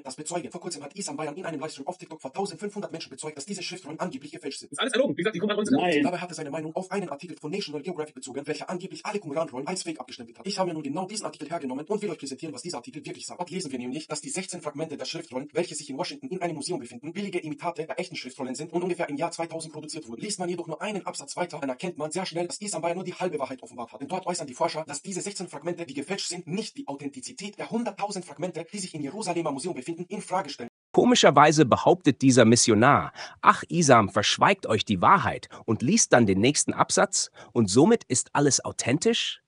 das bezeugen. Vor kurzem hat Isam Bayern in einem Livestream auf TikTok vor 1500 Menschen bezeugt, dass diese Schriftrollen angeblich gefälscht sind. Ist alles erlogen. Wie gesagt, die Qumran-Rollen sind Nein. Dabei hat er seine Meinung auf einen Artikel von National Geographic bezogen, welcher angeblich alle Qumran-Rollen als Fake abgestempelt hat. Ich habe mir nun genau diesen Artikel hergenommen und will euch präsentieren, was dieser Artikel wirklich sagt. Dort lesen wir nämlich, dass die 16 Fragmente der Schriftrollen, welche sich in Washington in einem Museum befinden, billige Imitate der echten Schriftrollen sind und ungefähr im Jahr 2000 produziert wurden. Liest man jedoch nur einen Absatz weiter, dann erkennt man sehr schnell, dass Isam Bayern nur die halbe Wahrheit offenbart hat. Denn dort äußern die Forscher, dass diese 16 Fragmente, die gefälscht sind, nicht die Authentizität der 100.000 Fragmente, die sich im Jerusalemer Museum befinden, in Frage stellen. Komischerweise behauptet dieser Missionar, ach Isam verschweigt euch die Wahrheit und liest dann den nächsten Absatz und somit ist alles authentisch?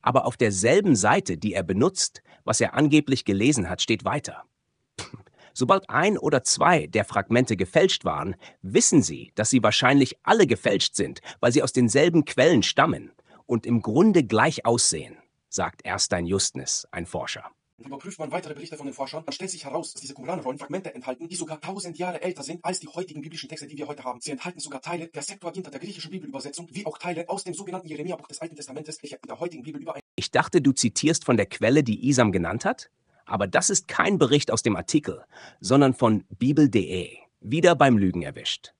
Aber auf derselben Seite, die er benutzt, was er angeblich gelesen hat, steht weiter. Sobald ein oder zwei der Fragmente gefälscht waren, wissen Sie, dass sie wahrscheinlich alle gefälscht sind, weil sie aus denselben Quellen stammen und im Grunde gleich aussehen, sagt Erstein Justnis, ein Forscher. Überprüft man weitere Berichte von den Forschern, dann stellt sich heraus, dass diese Qumran-Rollen Fragmente enthalten, die sogar tausend Jahre älter sind als die heutigen biblischen Texte, die wir heute haben. Sie enthalten sogar Teile der Septuaginta, der griechischen Bibelübersetzung, wie auch Teile aus dem sogenannten Jeremia-Buch des Alten Testamentes, welcher in der heutigen Bibel überein Ich dachte, du zitierst von der Quelle, die Isam genannt hat? Aber das ist kein Bericht aus dem Artikel, sondern von bibel.de. Wieder beim Lügen erwischt.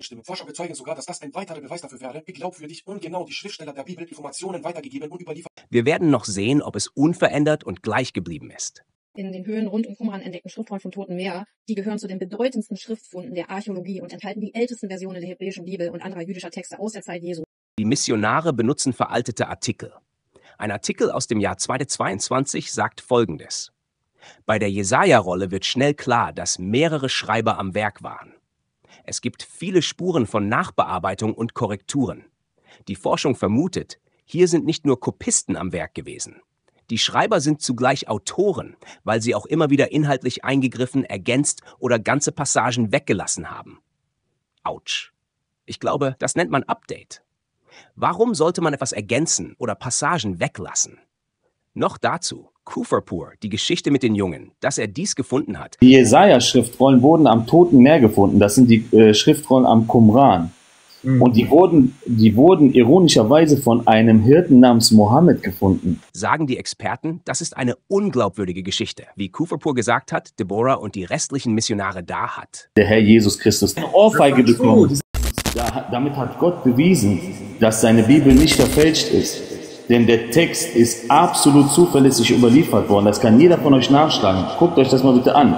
Stimmen. Forscher bezeugen sogar, dass das ein weiterer Beweis dafür wäre, wie glaubwürdig und genau die Schriftsteller der Bibel Informationen weitergegeben und überliefert Wir werden noch sehen, ob es unverändert und gleich geblieben ist. In den Höhen rund um Qumran entdeckten Schriftrollen vom Toten Meer, die gehören zu den bedeutendsten Schriftfunden der Archäologie und enthalten die ältesten Versionen der hebräischen Bibel und anderer jüdischer Texte aus der Zeit Jesu. Die Missionare benutzen veraltete Artikel. Ein Artikel aus dem Jahr 2022 sagt Folgendes. Bei der Jesaja-Rolle wird schnell klar, dass mehrere Schreiber am Werk waren. Es gibt viele Spuren von Nachbearbeitung und Korrekturen. Die Forschung vermutet, hier sind nicht nur Kopisten am Werk gewesen. Die Schreiber sind zugleich Autoren, weil sie auch immer wieder inhaltlich eingegriffen, ergänzt oder ganze Passagen weggelassen haben. Autsch. Ich glaube, das nennt man Update. Warum sollte man etwas ergänzen oder Passagen weglassen? Noch dazu Kuferpur, die Geschichte mit den Jungen, dass er dies gefunden hat. Die Jesaja-Schriftrollen wurden am Toten Meer gefunden. Das sind die äh, Schriftrollen am Qumran. Und die wurden, die wurden ironischerweise von einem Hirten namens Mohammed gefunden. Sagen die Experten, das ist eine unglaubwürdige Geschichte, wie Kuferpur gesagt hat, Deborah und die restlichen Missionare da hat. Der Herr Jesus Christus eine Ohrfeige bekommen. Da, damit hat Gott bewiesen, dass seine Bibel nicht verfälscht ist. Denn der Text ist absolut zuverlässig überliefert worden. Das kann jeder von euch nachschlagen. Guckt euch das mal bitte an.